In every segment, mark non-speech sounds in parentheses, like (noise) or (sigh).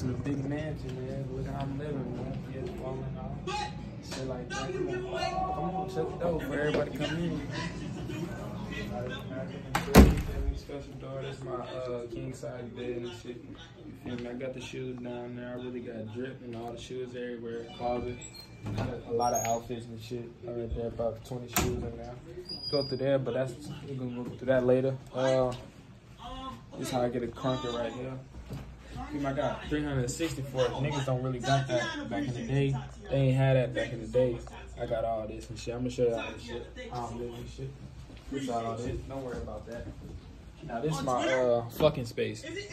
to the big mansion, man. Look how I'm living, man. Kids falling off. Shit like that. Come on, come on, shut the door for everybody come in. Special door. That's my uh, king size bed and shit. You feel me? I got the shoes down there. I really got drip and all the shoes everywhere. Closet. A lot of outfits and shit. I there about 20 shoes in there. Go through there, but that's we're gonna go through that later. Uh, this is how I get a crunker right here. Feel me? I 364. Niggas don't really got that back in the day. They ain't had that back in the day. I got all this and shit. I'm gonna show you all this shit. I don't live this shit. This all this. Don't worry about that. Now this is my uh fucking space. This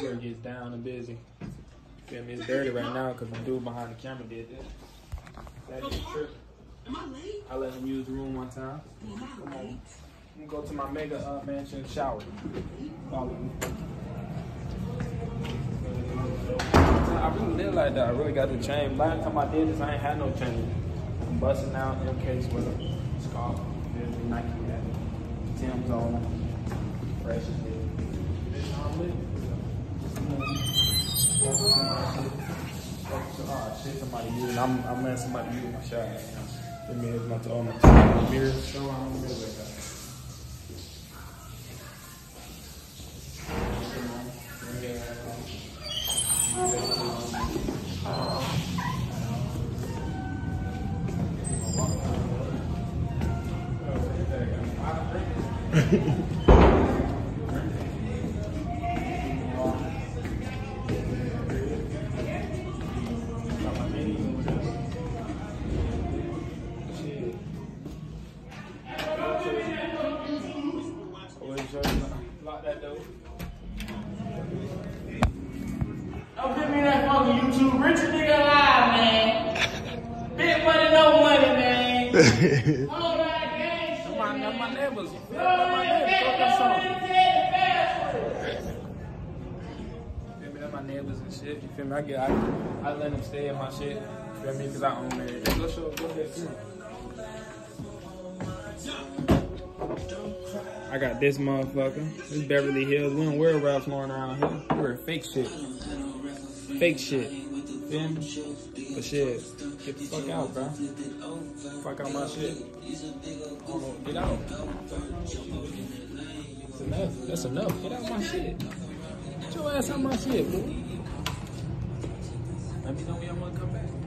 where it gets down and busy. Feel me? It's dirty right now because the dude behind the camera did this. That is trip. Am I late? I let him use the room one time. Come on. I'm gonna go to my mega uh, mansion shower. Follow me. I really live like that. I really got the chain. Last time I did this, I ain't had no chain. I'm busting out MKs with a scarf. Nike hat. Tim's on. Fresh as hell. This is how I'm living. Oh shit, somebody using. I'm, I'm letting somebody use my shot right now. Give me his my all my mirrors. Show how I'm living like that. Richard nigga alive, man. Big money, no money, man. (laughs) All that gang shit, My, man. my neighbors. And shit. You feel me? I get, I, I let them stay in my shit. You feel me? Because I own it. Go show, go ahead, see. I got this motherfucker. This Beverly Hills. We don't wear Ralph Lauren around here. We wear fake shit. Fake shit. Feel? But shit, get the fuck out, bro. Fuck out my shit. I Get out. That's enough. That's enough. Get out my shit. Get your ass out my shit, bro. Let me know when y'all wanna come back.